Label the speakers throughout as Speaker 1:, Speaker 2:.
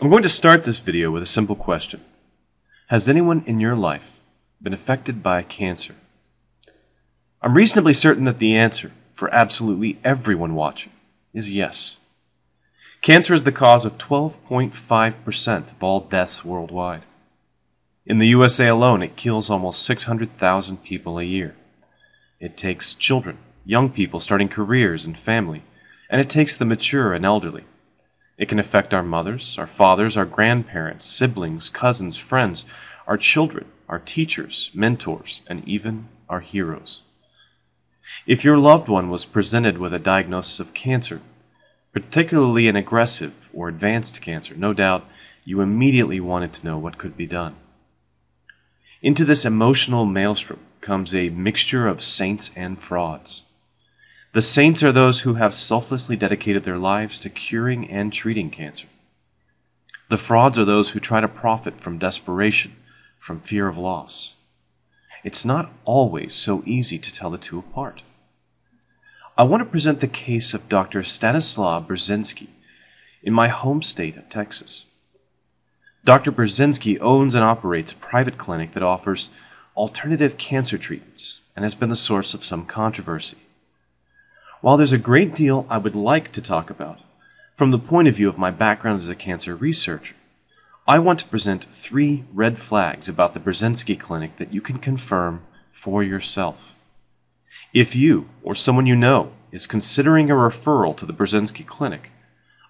Speaker 1: I'm going to start this video with a simple question. Has anyone in your life been affected by cancer? I'm reasonably certain that the answer, for absolutely everyone watching, is yes. Cancer is the cause of 12.5% of all deaths worldwide. In the USA alone, it kills almost 600,000 people a year. It takes children, young people starting careers and family, and it takes the mature and elderly. It can affect our mothers, our fathers, our grandparents, siblings, cousins, friends, our children, our teachers, mentors, and even our heroes. If your loved one was presented with a diagnosis of cancer, particularly an aggressive or advanced cancer, no doubt you immediately wanted to know what could be done. Into this emotional maelstrom comes a mixture of saints and frauds. The saints are those who have selflessly dedicated their lives to curing and treating cancer. The frauds are those who try to profit from desperation, from fear of loss. It's not always so easy to tell the two apart. I want to present the case of Dr. Stanislaw Burzynski in my home state of Texas. Dr. Burzynski owns and operates a private clinic that offers alternative cancer treatments and has been the source of some controversy. While there's a great deal I would like to talk about, from the point of view of my background as a cancer researcher, I want to present three red flags about the Burzynski Clinic that you can confirm for yourself. If you or someone you know is considering a referral to the Burzynski Clinic,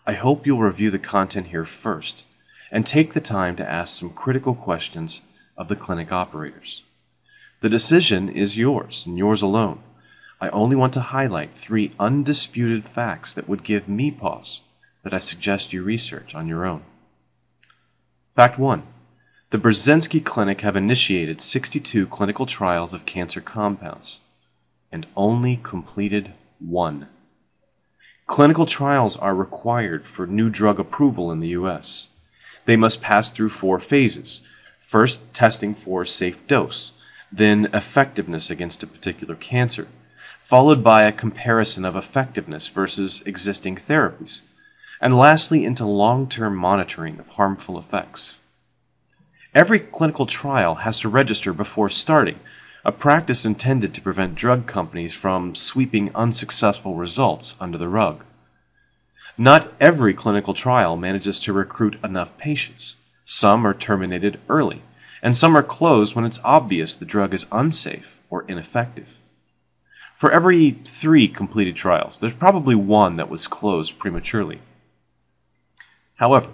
Speaker 1: I hope you'll review the content here first and take the time to ask some critical questions of the clinic operators. The decision is yours and yours alone. I only want to highlight three undisputed facts that would give me pause that I suggest you research on your own. Fact 1. The Burzynski Clinic have initiated 62 clinical trials of cancer compounds and only completed one. Clinical trials are required for new drug approval in the U.S. They must pass through four phases. First, testing for safe dose, then effectiveness against a particular cancer, followed by a comparison of effectiveness versus existing therapies, and lastly into long-term monitoring of harmful effects. Every clinical trial has to register before starting, a practice intended to prevent drug companies from sweeping unsuccessful results under the rug. Not every clinical trial manages to recruit enough patients. Some are terminated early, and some are closed when it's obvious the drug is unsafe or ineffective. For every three completed trials, there's probably one that was closed prematurely. However,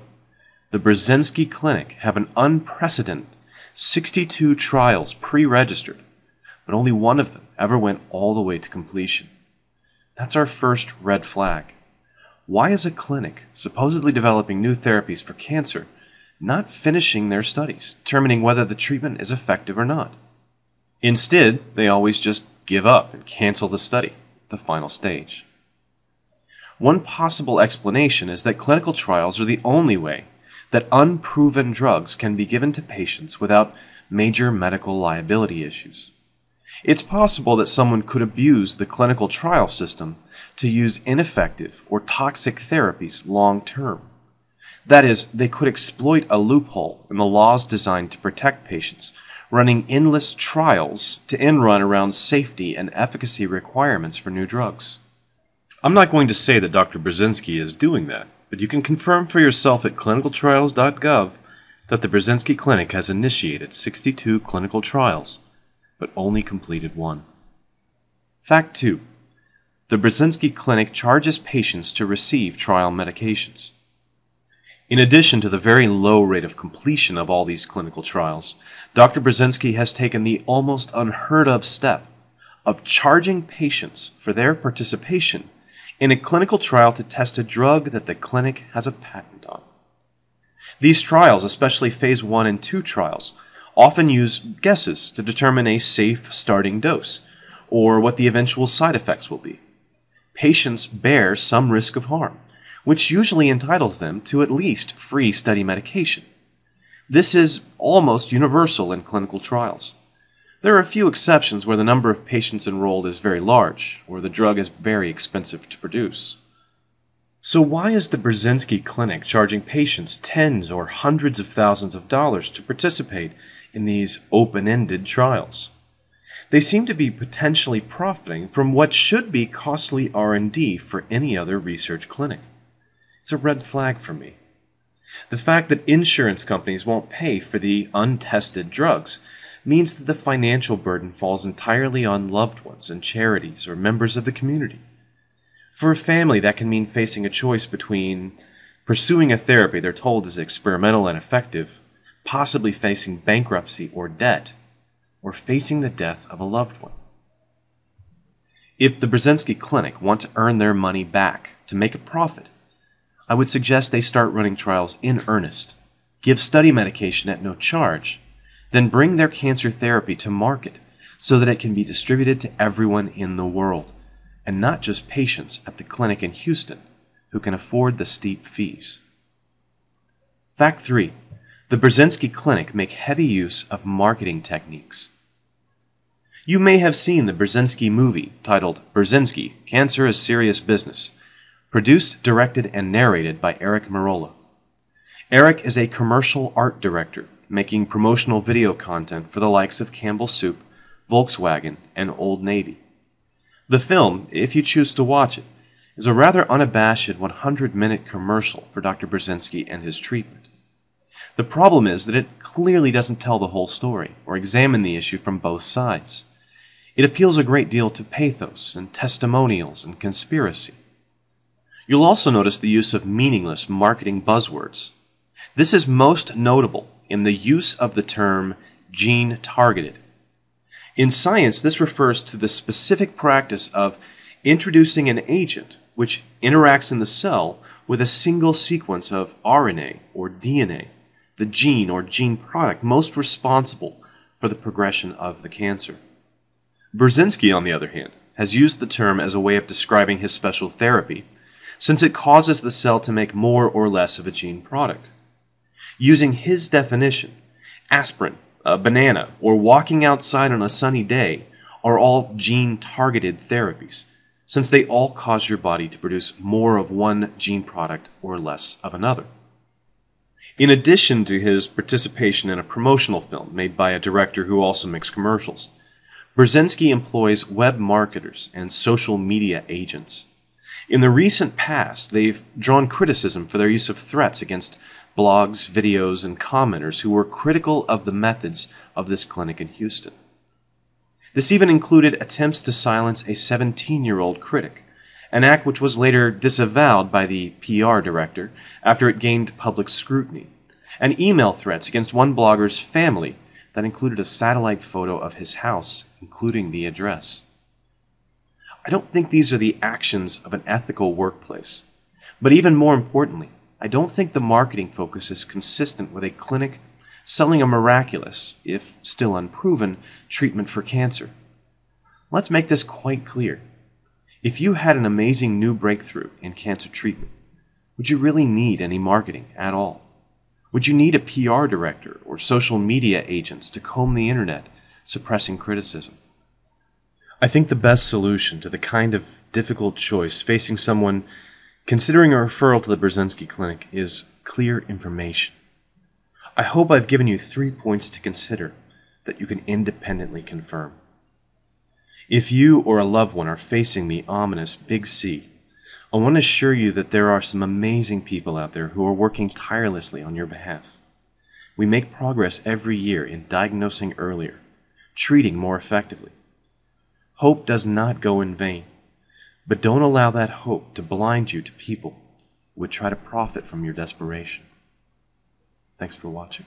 Speaker 1: the Burzynski Clinic have an unprecedented 62 trials pre registered, but only one of them ever went all the way to completion. That's our first red flag. Why is a clinic supposedly developing new therapies for cancer not finishing their studies, determining whether the treatment is effective or not? Instead, they always just give up and cancel the study, the final stage. One possible explanation is that clinical trials are the only way that unproven drugs can be given to patients without major medical liability issues. It's possible that someone could abuse the clinical trial system to use ineffective or toxic therapies long term. That is, they could exploit a loophole in the laws designed to protect patients running endless trials to end run around safety and efficacy requirements for new drugs. I'm not going to say that Dr. Burzynski is doing that, but you can confirm for yourself at clinicaltrials.gov that the Burzynski Clinic has initiated 62 clinical trials, but only completed one. Fact 2. The Burzynski Clinic charges patients to receive trial medications. In addition to the very low rate of completion of all these clinical trials, Dr. Burzynski has taken the almost unheard of step of charging patients for their participation in a clinical trial to test a drug that the clinic has a patent on. These trials, especially phase 1 and 2 trials, often use guesses to determine a safe starting dose or what the eventual side effects will be. Patients bear some risk of harm which usually entitles them to at least free study medication. This is almost universal in clinical trials. There are a few exceptions where the number of patients enrolled is very large, or the drug is very expensive to produce. So, why is the Burzynski Clinic charging patients tens or hundreds of thousands of dollars to participate in these open ended trials? They seem to be potentially profiting from what should be costly R&D for any other research clinic. It's a red flag for me. The fact that insurance companies won't pay for the untested drugs means that the financial burden falls entirely on loved ones and charities or members of the community. For a family, that can mean facing a choice between pursuing a therapy they're told is experimental and effective, possibly facing bankruptcy or debt, or facing the death of a loved one. If the Burzynski Clinic want to earn their money back to make a profit, I would suggest they start running trials in earnest, give study medication at no charge, then bring their cancer therapy to market so that it can be distributed to everyone in the world and not just patients at the clinic in Houston who can afford the steep fees. Fact 3. The Burzynski Clinic make heavy use of marketing techniques. You may have seen the Burzynski movie titled Burzynski Cancer is Serious Business, produced, directed, and narrated by Eric Merola. Eric is a commercial art director making promotional video content for the likes of Campbell Soup, Volkswagen, and Old Navy. The film, if you choose to watch it, is a rather unabashed 100 minute commercial for Dr. Burzynski and his treatment. The problem is that it clearly doesn't tell the whole story or examine the issue from both sides. It appeals a great deal to pathos and testimonials and conspiracy. You'll also notice the use of meaningless marketing buzzwords. This is most notable in the use of the term gene targeted in science, this refers to the specific practice of introducing an agent which interacts in the cell with a single sequence of RNA or DNA, the gene or gene product most responsible for the progression of the cancer. Burzynski, on the other hand, has used the term as a way of describing his special therapy, since it causes the cell to make more or less of a gene product. Using his definition, aspirin a banana, or walking outside on a sunny day are all gene targeted therapies, since they all cause your body to produce more of one gene product or less of another. In addition to his participation in a promotional film made by a director who also makes commercials, Burzynski employs web marketers and social media agents. In the recent past, they've drawn criticism for their use of threats against blogs, videos, and commenters who were critical of the methods of this clinic in Houston. This even included attempts to silence a 17 year old critic, an act which was later disavowed by the PR director after it gained public scrutiny, and email threats against one blogger's family that included a satellite photo of his house, including the address. I don't think these are the actions of an ethical workplace, but even more importantly, I don't think the marketing focus is consistent with a clinic selling a miraculous, if still unproven, treatment for cancer. Let's make this quite clear. If you had an amazing new breakthrough in cancer treatment, would you really need any marketing at all? Would you need a PR director or social media agents to comb the internet, suppressing criticism? I think the best solution to the kind of difficult choice facing someone Considering a referral to the Burzynski Clinic is clear information. I hope I've given you three points to consider that you can independently confirm. If you or a loved one are facing the ominous Big C, I want to assure you that there are some amazing people out there who are working tirelessly on your behalf. We make progress every year in diagnosing earlier, treating more effectively. Hope does not go in vain. But don't allow that hope to blind you to people who would try to profit from your desperation. Thanks for watching.